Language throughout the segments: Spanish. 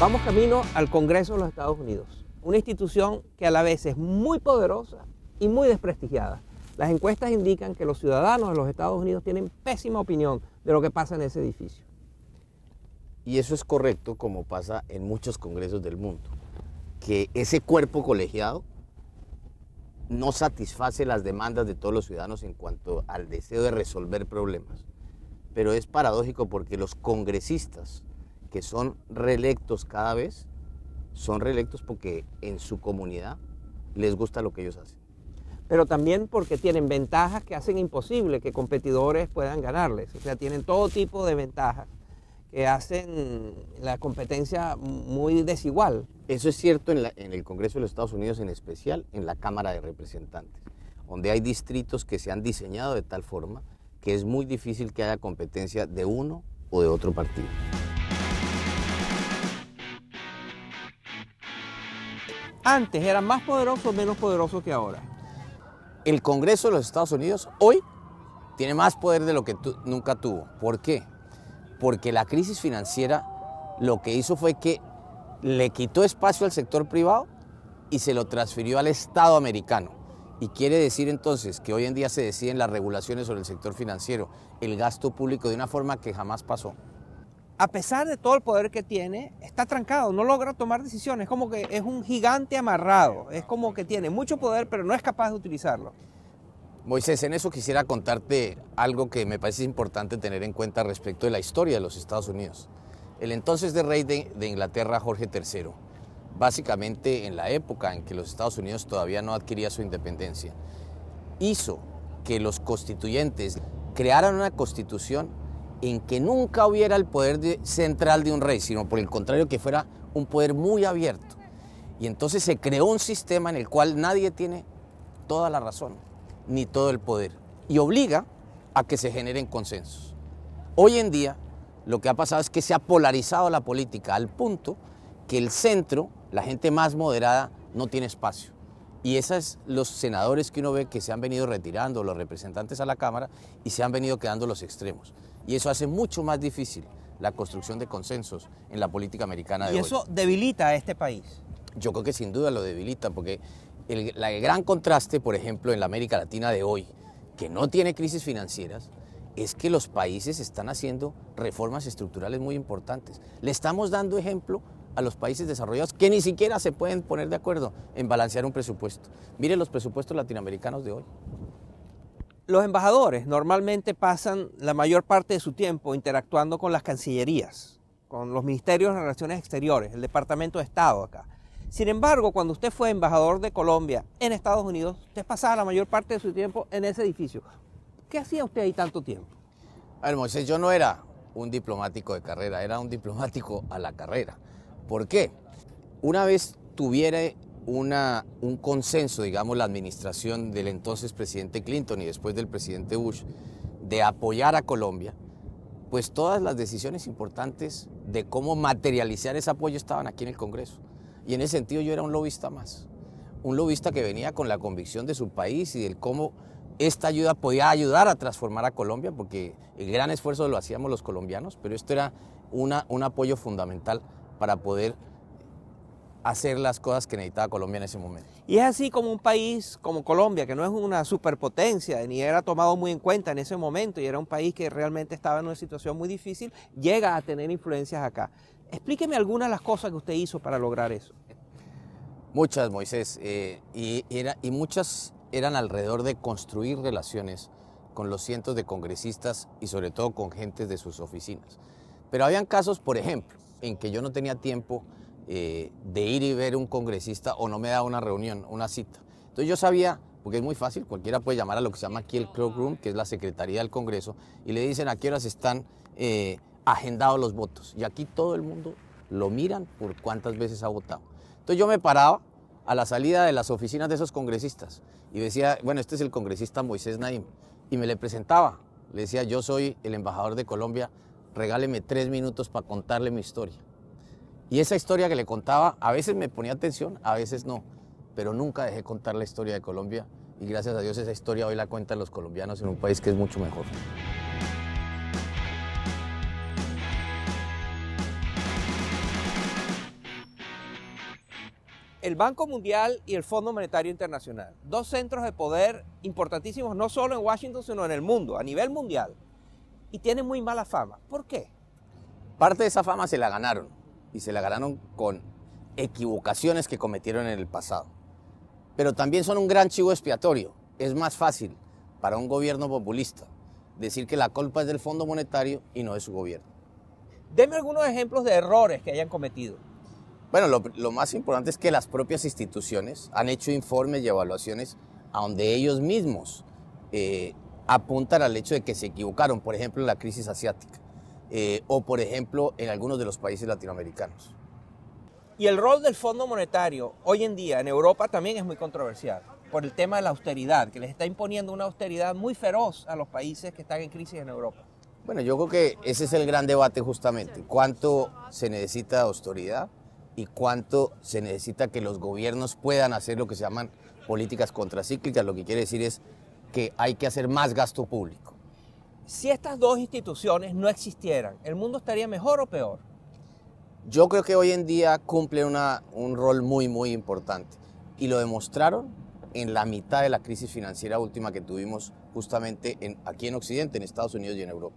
Vamos camino al Congreso de los Estados Unidos, una institución que a la vez es muy poderosa y muy desprestigiada. Las encuestas indican que los ciudadanos de los Estados Unidos tienen pésima opinión de lo que pasa en ese edificio. Y eso es correcto como pasa en muchos congresos del mundo, que ese cuerpo colegiado no satisface las demandas de todos los ciudadanos en cuanto al deseo de resolver problemas. Pero es paradójico porque los congresistas que son reelectos cada vez, son reelectos porque en su comunidad les gusta lo que ellos hacen. Pero también porque tienen ventajas que hacen imposible que competidores puedan ganarles. O sea, tienen todo tipo de ventajas que hacen la competencia muy desigual. Eso es cierto en, en, el Congreso de los Estados Unidos, en especial en la Cámara de Representantes, donde hay distritos que se han diseñado de tal forma que es muy difícil que haya competencia de uno o de otro partido. Antes era más poderoso o menos poderoso que ahora? El Congreso de los Estados Unidos hoy tiene más poder de lo que nunca tuvo. ¿Por qué? Porque la crisis financiera lo que hizo fue que le quitó espacio al sector privado y se lo transfirió al Estado americano. Y quiere decir entonces que hoy en día se deciden las regulaciones sobre el sector financiero, el gasto público de una forma que jamás pasó a pesar de todo el poder que tiene, está trancado, no logra tomar decisiones, es como que es un gigante amarrado, es como que tiene mucho poder pero no es capaz de utilizarlo. Moisés, en eso quisiera contarte algo que me parece importante tener en cuenta respecto de la historia de los Estados Unidos. El entonces de rey de, de Inglaterra, Jorge III, básicamente en la época en que los Estados Unidos todavía no adquiría su independencia, hizo que los constituyentes crearan una constitución en que nunca hubiera el poder central de un rey, sino por el contrario que fuera un poder muy abierto. Y entonces se creó un sistema en el cual nadie tiene toda la razón, ni todo el poder, y obliga a que se generen consensos. Hoy en día lo que ha pasado es que se ha polarizado la política al punto que el centro, la gente más moderada, no tiene espacio. Y esos los senadores que uno ve que se han venido retirando, los representantes a la Cámara, y se han venido quedando los extremos. Y eso hace mucho más difícil la construcción de consensos en la política americana de ¿Y eso debilita a este país? Yo creo que sin duda lo debilita, porque el, gran contraste, por ejemplo, en la América Latina de hoy, que no tiene crisis financieras, es que los países están haciendo reformas estructurales muy importantes. Le estamos dando ejemplo a los países desarrollados que ni siquiera se pueden poner de acuerdo en balancear un presupuesto. Mire los presupuestos latinoamericanos de hoy. Los embajadores normalmente pasan la mayor parte de su tiempo interactuando con las cancillerías, con los ministerios de Relaciones Exteriores, el Departamento de Estado acá. Sin embargo, cuando usted fue embajador de Colombia en Estados Unidos, usted pasaba la mayor parte de su tiempo en ese edificio. ¿Qué hacía usted ahí tanto tiempo? A ver, Moisés, yo no era un diplomático de carrera, era un diplomático a la carrera. ¿Por qué? Una vez tuviera un consenso, digamos, la administración del entonces presidente Clinton y después del presidente Bush de apoyar a Colombia, pues todas las decisiones importantes de cómo materializar ese apoyo estaban aquí en el Congreso. Y en ese sentido yo era un lobista más, un lobista que venía con la convicción de su país y del cómo esta ayuda podía ayudar a transformar a Colombia, porque el gran esfuerzo lo hacíamos los colombianos, pero esto era un apoyo fundamental para poder hacer las cosas que necesitaba Colombia en ese momento. Y es así como un país como Colombia, que no es una superpotencia, ni era tomado muy en cuenta en ese momento, y era un país que realmente estaba en una situación muy difícil, llega a tener influencias acá. Explíqueme algunas de las cosas que usted hizo para lograr eso. Muchas, Moisés, eh, y, era, y muchas eran alrededor de construir relaciones con los cientos de congresistas y sobre todo con gentes de sus oficinas. Pero habían casos, por ejemplo, en que yo no tenía tiempo eh, de ir y ver un congresista o no me da una reunión, una cita. Entonces yo sabía, porque es muy fácil, cualquiera puede llamar a lo que se llama aquí el Room, que es la Secretaría del Congreso, y le dicen a qué horas están eh, agendados los votos. Y aquí todo el mundo lo miran por cuántas veces ha votado. Entonces yo me paraba a la salida de las oficinas de esos congresistas y decía, bueno, este es el congresista Moisés Naim, y me le presentaba. Le decía, yo soy el embajador de Colombia, regáleme tres minutos para contarle mi historia. Y esa historia que le contaba, a veces me ponía atención, a veces no, pero nunca dejé contar la historia de Colombia y gracias a Dios esa historia hoy la cuentan los colombianos en un país que es mucho mejor. el Banco Mundial y el Fondo Monetario Internacional, dos centros de poder importantísimos no solo en Washington, sino en el mundo, a nivel mundial, y tienen muy mala fama. ¿Por qué? Parte de esa fama se la ganaron, y se la ganaron con equivocaciones que cometieron en el pasado. Pero también son un gran chivo expiatorio. Es más fácil para un gobierno populista decir que la culpa es del Fondo Monetario y no de su gobierno. Deme algunos ejemplos de errores que hayan cometido. Bueno, lo, más importante es que las propias instituciones han hecho informes y evaluaciones a donde ellos mismos eh, apuntan al hecho de que se equivocaron, por ejemplo, en la crisis asiática eh, o, por ejemplo, en algunos de los países latinoamericanos. Y el rol del Fondo Monetario hoy en día en Europa también es muy controversial por el tema de la austeridad, que les está imponiendo una austeridad muy feroz a los países que están en crisis en Europa. Bueno, yo creo que ese es el gran debate justamente. ¿Cuánto se necesita de austeridad? y cuánto se necesita que los gobiernos puedan hacer lo que se llaman políticas contracíclicas. Lo que quiere decir es que hay que hacer más gasto público. Si estas dos instituciones no existieran, ¿el mundo estaría mejor o peor? Yo creo que hoy en día cumplen un rol muy, muy importante. Y lo demostraron en la mitad de la crisis financiera última que tuvimos justamente en, aquí en Occidente, en Estados Unidos y en Europa.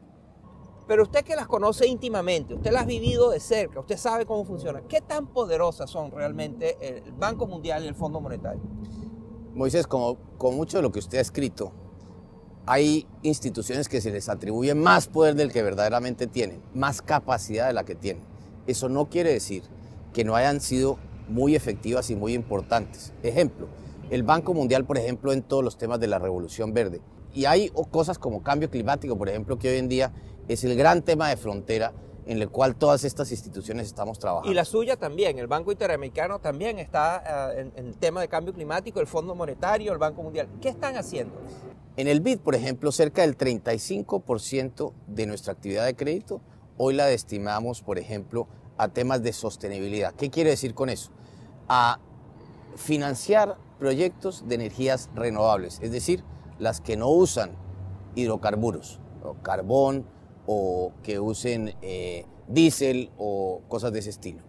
Pero usted que las conoce íntimamente, usted las ha vivido de cerca, usted sabe cómo funciona. ¿Qué tan poderosas son realmente el Banco Mundial y el Fondo Monetario? Moisés, como con mucho de lo que usted ha escrito, hay instituciones que se les atribuye más poder del que verdaderamente tienen, más capacidad de la que tienen. Eso no quiere decir que no hayan sido muy efectivas y muy importantes. Ejemplo, el Banco Mundial, por ejemplo, en todos los temas de la revolución verde. Y hay cosas como cambio climático, por ejemplo, que hoy en día es el gran tema de frontera en el cual todas estas instituciones estamos trabajando. Y la suya también, el Banco Interamericano también está eh, en, el tema de cambio climático, el Fondo Monetario, el Banco Mundial. ¿Qué están haciendo? En el BID, por ejemplo, cerca del 35% de nuestra actividad de crédito hoy la destinamos, por ejemplo, a temas de sostenibilidad. ¿Qué quiere decir con eso? A financiar proyectos de energías renovables, es decir, las que no usan hidrocarburos, carbón, o que usen eh, diésel o cosas de ese estilo.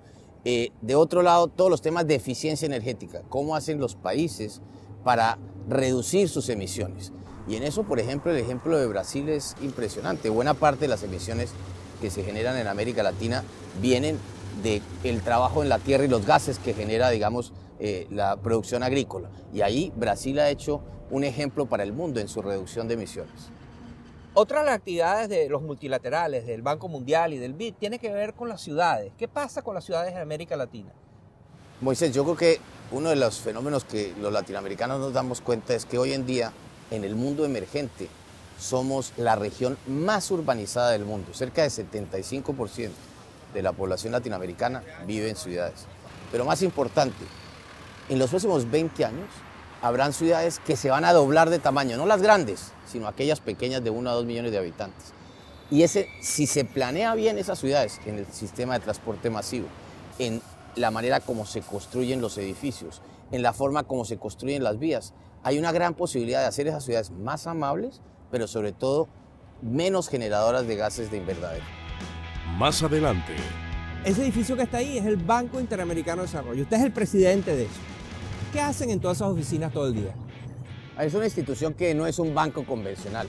Eh, de otro lado, todos los temas de eficiencia energética, cómo hacen los países para reducir sus emisiones. Y en eso, por ejemplo, el ejemplo de Brasil es impresionante. Buena parte de las emisiones que se generan en América Latina vienen del trabajo en la tierra y los gases que genera, digamos, eh, la producción agrícola. Y ahí Brasil ha hecho un ejemplo para el mundo en su reducción de emisiones. Otra de las actividades de los multilaterales, del Banco Mundial y del BID, tiene que ver con las ciudades. ¿Qué pasa con las ciudades en América Latina? Moisés, yo creo que uno de los fenómenos que los latinoamericanos nos damos cuenta es que hoy en día, en el mundo emergente, somos la región más urbanizada del mundo. Cerca del 75% de la población latinoamericana vive en ciudades. Pero más importante, en los próximos 20 años habrán ciudades que se van a doblar de tamaño, no las grandes, sino aquellas pequeñas de 1 a 2 millones de habitantes. Y ese, si se planea bien esas ciudades en el sistema de transporte masivo, en la manera como se construyen los edificios, en la forma como se construyen las vías, hay una gran posibilidad de hacer esas ciudades más amables, pero sobre todo menos generadoras de gases de invernadero. Más adelante. Ese edificio que está ahí es el Banco Interamericano de Desarrollo. Usted es el presidente de eso. ¿Qué hacen en todas esas oficinas todo el día? Es una institución que no es un banco convencional.